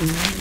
Mm.